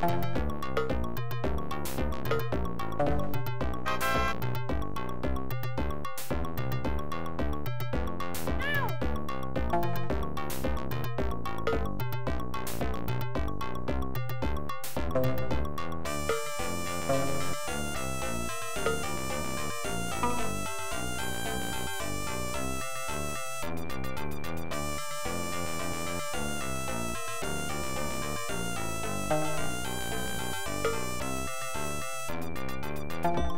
Thank uh you. -huh. you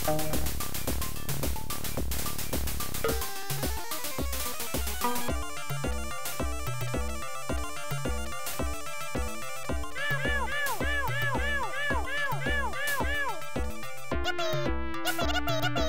Yippee! Yippee! Yippee!